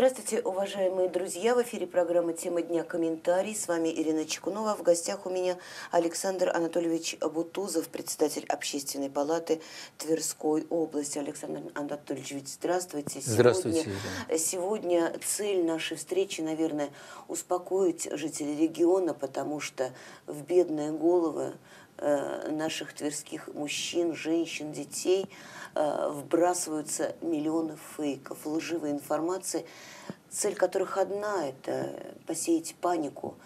Здравствуйте, уважаемые друзья. В эфире программа «Тема дня. Комментарий». С вами Ирина Чекунова. В гостях у меня Александр Анатольевич Бутузов, председатель Общественной палаты Тверской области. Александр Анатольевич, здравствуйте. Здравствуйте. Сегодня, сегодня цель нашей встречи, наверное, успокоить жителей региона, потому что в бедные головы наших тверских мужчин, женщин, детей – Э, вбрасываются миллионы фейков, лживой информации, цель которых одна – это посеять панику,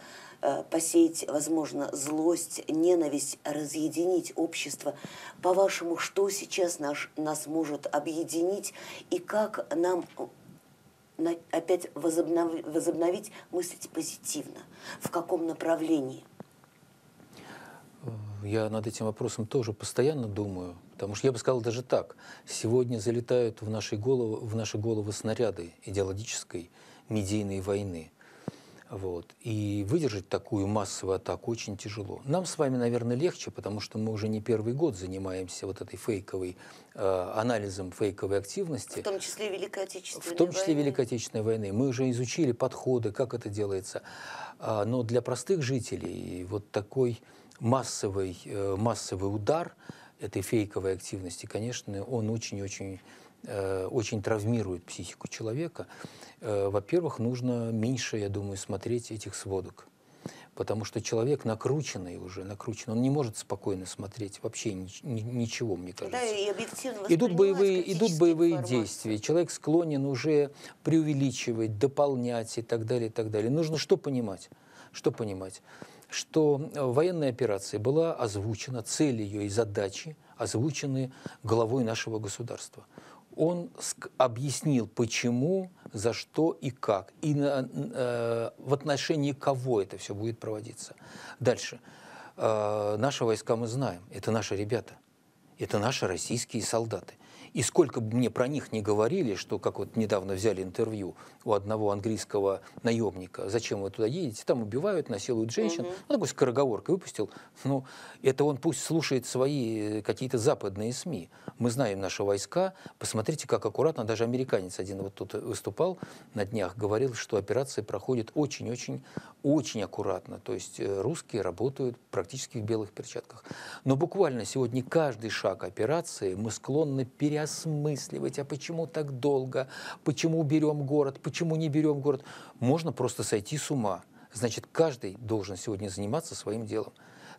э, посеять, возможно, злость, ненависть, разъединить общество. По-вашему, что сейчас наш, нас может объединить и как нам опять возобновить, возобновить мыслить позитивно? В каком направлении? Я над этим вопросом тоже постоянно думаю, потому что я бы сказал даже так. Сегодня залетают в наши головы, в наши головы снаряды идеологической медийной войны. Вот. И выдержать такую массовую атаку очень тяжело. Нам с вами, наверное, легче, потому что мы уже не первый год занимаемся вот этой фейковой, э, анализом фейковой активности. В том числе Великой Отечественной В том числе войны. Великой Отечественной войны. Мы уже изучили подходы, как это делается. А, но для простых жителей вот такой массовый, э, массовый удар этой фейковой активности, конечно, он очень-очень э, очень травмирует психику человека. Э, во-первых, нужно меньше, я думаю, смотреть этих сводок. Потому что человек накрученный уже, накручен, он не может спокойно смотреть вообще ни, ни, ничего, мне кажется. Да, и объективно идут боевые, идут боевые информацию. действия, человек склонен уже преувеличивать, дополнять и так далее, и так далее. Нужно что понимать? Что понимать? Что э, военная операция была озвучена, цели ее и задачи озвучены главой нашего государства. Он объяснил, почему, за что и как, и на, э, в отношении кого это все будет проводиться. Дальше. Э, наши войска мы знаем, это наши ребята, это наши российские солдаты. И сколько бы мне про них не говорили, что, как вот недавно взяли интервью у одного английского наемника, зачем вы туда едете, там убивают, насилуют женщин, угу. ну, такой скороговоркой выпустил. Ну, это он пусть слушает свои э, какие-то западные СМИ. Мы знаем наши войска, посмотрите, как аккуратно, даже американец один вот тут выступал на днях, говорил, что операция проходит очень-очень, очень аккуратно. То есть э, русские работают практически в белых перчатках. Но буквально сегодня каждый шаг операции мы склонны переоценивать осмысливать, а почему так долго, почему берем город, почему не берем город. Можно просто сойти с ума. Значит, каждый должен сегодня заниматься своим делом.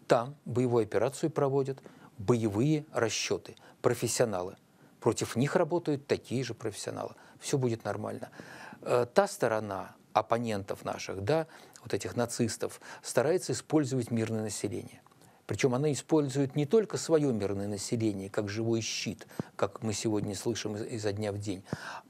Там боевую операцию проводят боевые расчеты, профессионалы. Против них работают такие же профессионалы. Все будет нормально. Э, та сторона оппонентов наших, да, вот этих нацистов, старается использовать мирное население. Причем она использует не только свое мирное население как живой щит, как мы сегодня слышим изо дня в день,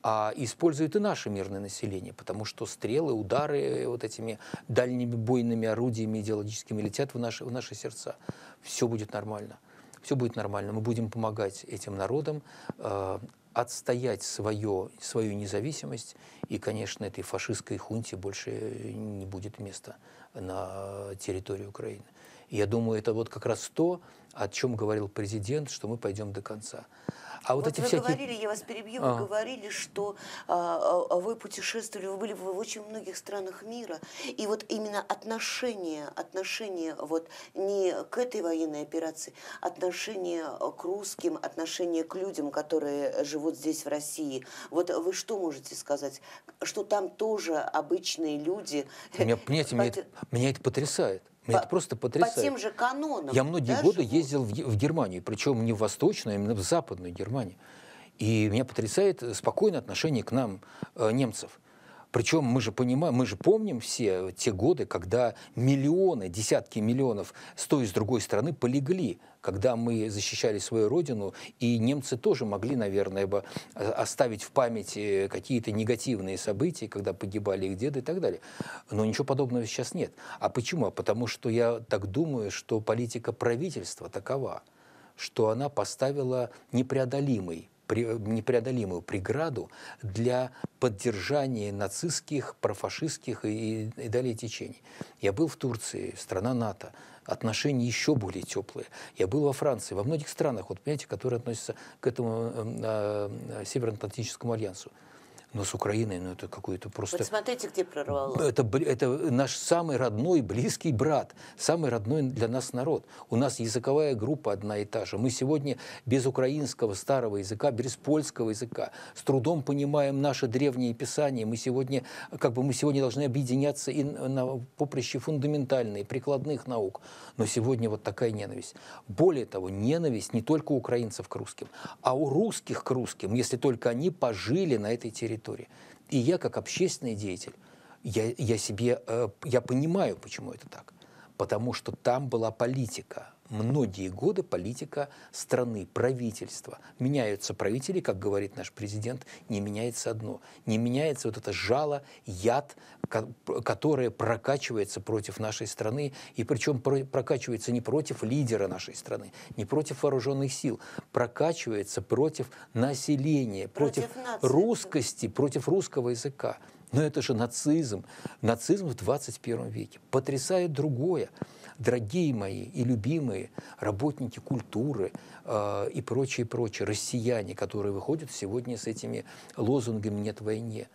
а использует и наше мирное население, потому что стрелы, удары вот этими дальними бойными орудиями идеологическими летят в наши, в наши сердца. Все будет нормально. Все будет нормально. Мы будем помогать этим народам э, отстоять свое, свою независимость, и, конечно, этой фашистской хунте больше не будет места на территории Украины. Я думаю, это вот как раз то, о чем говорил президент, что мы пойдем до конца. А вот, вот эти вы всякие... говорили, я вас перебью, а. вы говорили, что а, а, вы путешествовали, вы были в очень многих странах мира, и вот именно отношение, отношение вот не к этой военной операции, отношение к русским, отношение к людям, которые живут здесь в России. Вот вы что можете сказать, что там тоже обычные люди? Меня, понимаете, меня, это, меня это потрясает. Меня по, это просто потрясает. По тем же канонам. Я многие да, годы живут? ездил в, в Германию, причем не в Восточную, а именно в Западную Германию. И меня потрясает спокойное отношение к нам, э, немцев. Причем мы же понимаем, мы же помним все те годы, когда миллионы, десятки миллионов с той и с другой стороны полегли, когда мы защищали свою родину, и немцы тоже могли, наверное, бы оставить в памяти какие-то негативные события, когда погибали их деды и так далее. Но ничего подобного сейчас нет. А почему? А потому что я так думаю, что политика правительства такова, что она поставила непреодолимый непреодолимую преграду для поддержания нацистских, профашистских и, и далее течений. Я был в Турции, страна НАТО, отношения еще более теплые. Я был во Франции, во многих странах, вот понимаете, которые относятся к этому э, э, Североатлантическому альянсу. Но с Украиной, ну это какой-то просто... Вот смотрите, где прорвало. Это, это наш самый родной, близкий брат, самый родной для нас народ. У нас языковая группа одна и та же. Мы сегодня без украинского старого языка, без польского языка, с трудом понимаем наши древние писания. Мы сегодня, как бы мы сегодня должны объединяться и на поприще фундаментальной, прикладных наук. Но сегодня вот такая ненависть. Более того, ненависть не только украинцев к русским, а у русских к русским, если только они пожили на этой территории территории. И я, как общественный деятель, я, я себе, э, я понимаю, почему это так. Потому что там была политика. Многие годы политика страны, правительства. Меняются правители, как говорит наш президент, не меняется одно. Не меняется вот это жало, яд, которое прокачивается против нашей страны, и причем прокачивается не против лидера нашей страны, не против вооруженных сил, прокачивается против населения, против, против русскости, против русского языка. Но это же нацизм. Нацизм в 21 веке. Потрясает другое. Дорогие мои и любимые работники культуры э, и прочее, прочее, россияне, которые выходят сегодня с этими лозунгами «нет войне»,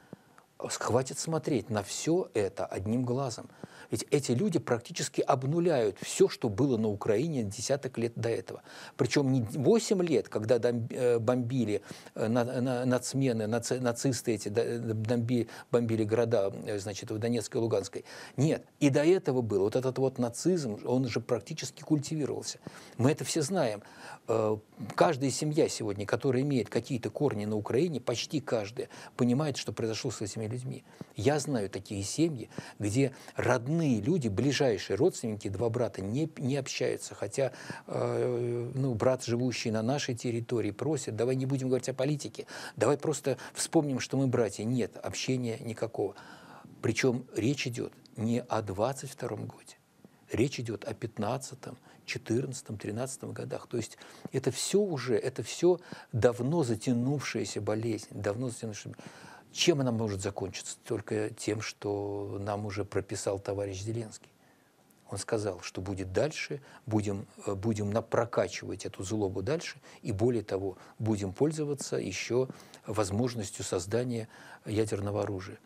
хватит смотреть на все это одним глазом. Ведь эти люди практически обнуляют все, что было на Украине десяток лет до этого. Причем не 8 лет, когда э, бомбили э, нацмены, нацисты эти бомбили, бомбили города э, значит, в Донецкой и Луганской. Нет, и до этого было. Вот этот вот нацизм, он же практически культивировался. Мы это все знаем. Каждая семья сегодня, которая имеет какие-то корни на Украине, почти каждая, понимает, что произошло с этими людьми. Я знаю такие семьи, где родные родные люди, ближайшие родственники, два брата, не, не общаются. Хотя э, ну, брат, живущий на нашей территории, просит, давай не будем говорить о политике, давай просто вспомним, что мы братья. Нет, общения никакого. Причем речь идет не о 22 годе, речь идет о 15 14 13 годах. То есть это все уже, это все давно затянувшаяся болезнь, давно затянувшаяся чем она может закончиться? Только тем, что нам уже прописал товарищ Зеленский. Он сказал, что будет дальше, будем, э, будем прокачивать эту злобу дальше, и более того, будем пользоваться еще возможностью создания ядерного оружия.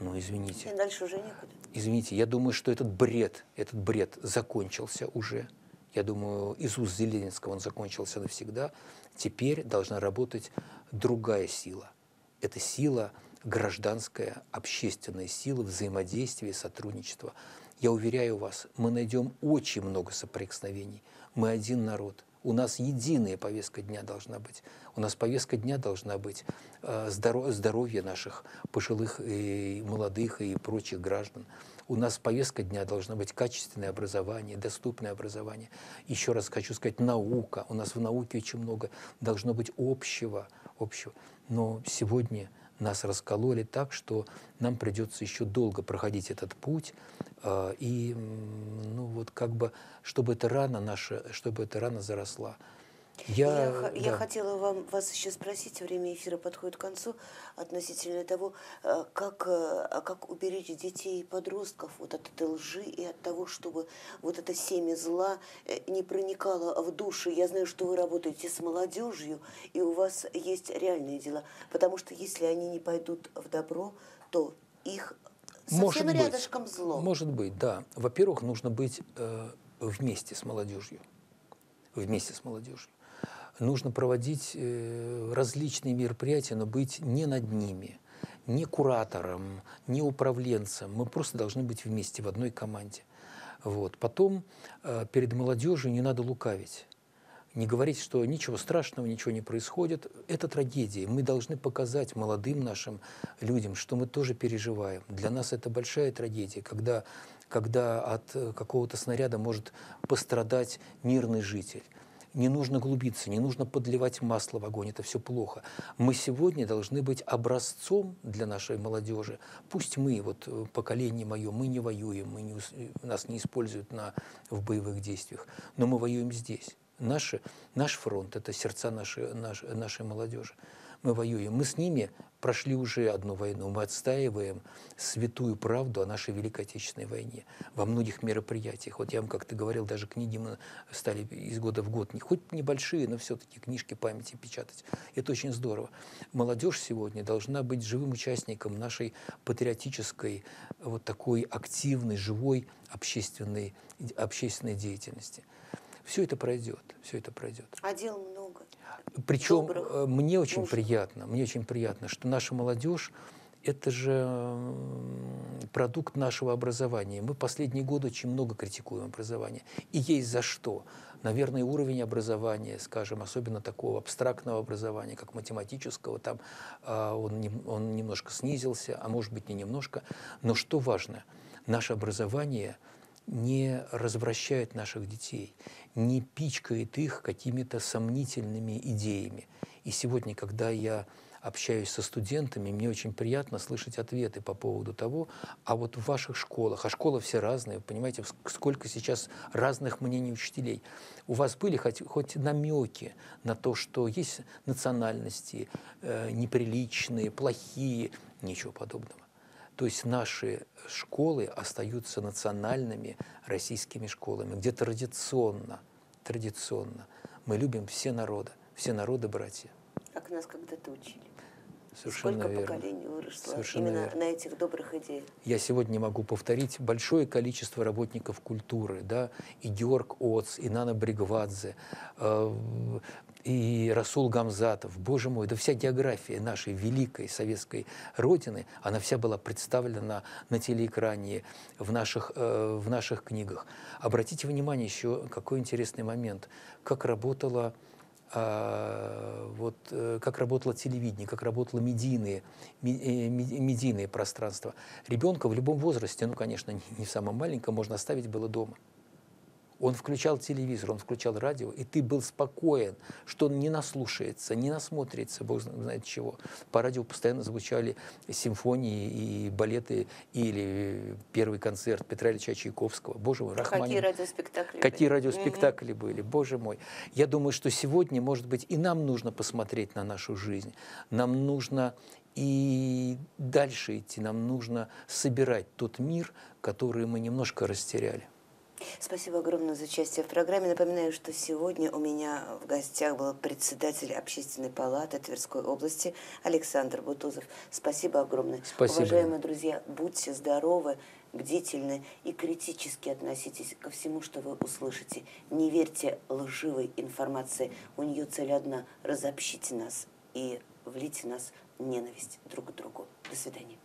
Ну, извините. И дальше уже некуда. Извините, я думаю, что этот бред, этот бред закончился уже. Я думаю, из уст Зеленского он закончился навсегда. Теперь должна работать другая сила. Это сила гражданская, общественная сила взаимодействия и сотрудничества. Я уверяю вас, мы найдем очень много соприкосновений. Мы один народ. У нас единая повестка дня должна быть. У нас повестка дня должна быть э, здоровье наших пожилых и молодых и прочих граждан. У нас повестка дня должна быть качественное образование, доступное образование. Еще раз хочу сказать, наука. У нас в науке очень много должно быть общего. общего. Но сегодня нас раскололи так, что нам придется еще долго проходить этот путь, э, и, ну вот как бы, чтобы эта рана наша, чтобы эта рана заросла. Я, я, да. я хотела вам, вас еще спросить, время эфира подходит к концу, относительно того, э, как, э, как уберечь детей и подростков вот от этой лжи и от того, чтобы вот это семя зла э, не проникало в души. Я знаю, что вы работаете с молодежью, и у вас есть реальные дела. Потому что если они не пойдут в добро, то их совсем может рядышком быть, зло. Может быть, да. Во-первых, нужно быть э, вместе с молодежью. Вместе с молодежью нужно проводить э, различные мероприятия, но быть не над ними, не куратором, не управленцем. Мы просто должны быть вместе в одной команде. Вот. Потом э, перед молодежью не надо лукавить. Не говорить, что ничего страшного, ничего не происходит. Это трагедия. Мы должны показать молодым нашим людям, что мы тоже переживаем. Для нас это большая трагедия, когда, когда от э, какого-то снаряда может пострадать мирный житель не нужно глубиться, не нужно подливать масло в огонь, это все плохо. Мы сегодня должны быть образцом для нашей молодежи. Пусть мы, вот э, поколение мое, мы не воюем, мы не, нас не используют на, в боевых действиях, но мы воюем здесь. Наши, наш фронт – это сердца нашей, нашей, нашей молодежи. Мы воюем, мы с ними прошли уже одну войну, мы отстаиваем святую правду о нашей Великой Отечественной войне во многих мероприятиях. Вот я вам как-то говорил, даже книги мы стали из года в год, не хоть небольшие, но все-таки книжки памяти печатать. Это очень здорово. Молодежь сегодня должна быть живым участником нашей патриотической, вот такой активной, живой общественной, общественной деятельности. Все это пройдет, все это пройдет. А дел много. Причем Добрых, э, мне очень нужных. приятно, мне очень приятно, что наша молодежь это же продукт нашего образования. Мы последние годы очень много критикуем образование. И есть за что. Наверное, уровень образования, скажем, особенно такого абстрактного образования, как математического, там а, он, он немножко снизился, а может быть не немножко. Но что важно, наше образование не развращает наших детей, не пичкает их какими-то сомнительными идеями. И сегодня, когда я общаюсь со студентами, мне очень приятно слышать ответы по поводу того, а вот в ваших школах, а школы все разные, понимаете, сколько сейчас разных мнений учителей. У вас были хоть, хоть намеки на то, что есть национальности э, неприличные, плохие, ничего подобного. То есть наши школы остаются национальными российскими школами, где традиционно, традиционно мы любим все народы, все народы братья. Как нас когда-то учили. Совершенно Сколько верно. поколений выросло Совершенно именно верно. на этих добрых идеях. Я сегодня могу повторить большое количество работников культуры, да, и Георг Оц, и Нана Бригвадзе, э, и Расул Гамзатов, боже мой, да вся география нашей великой советской родины, она вся была представлена на, телеэкране, в наших, э, в наших книгах. Обратите внимание еще, какой интересный момент, как работала а, вот, э, как работало телевидение, как работало медийные, э, медийные пространства. Ребенка в любом возрасте, ну, конечно, не в самом маленьком, можно оставить было дома. Он включал телевизор, он включал радио, и ты был спокоен, что он не наслушается, не насмотрится, бог знает чего. По радио постоянно звучали симфонии и балеты, или первый концерт Петра Ильича Чайковского. Боже мой, Рахманин. Какие радиоспектакли Какие были? радиоспектакли mm-hmm. были, боже мой. Я думаю, что сегодня, может быть, и нам нужно посмотреть на нашу жизнь. Нам нужно и дальше идти, нам нужно собирать тот мир, который мы немножко растеряли. Спасибо огромное за участие в программе. Напоминаю, что сегодня у меня в гостях был председатель общественной палаты Тверской области Александр Бутузов. Спасибо огромное. Спасибо. Уважаемые друзья, будьте здоровы, бдительны и критически относитесь ко всему, что вы услышите. Не верьте лживой информации. У нее цель одна – разобщите нас и влите нас в ненависть друг к другу. До свидания.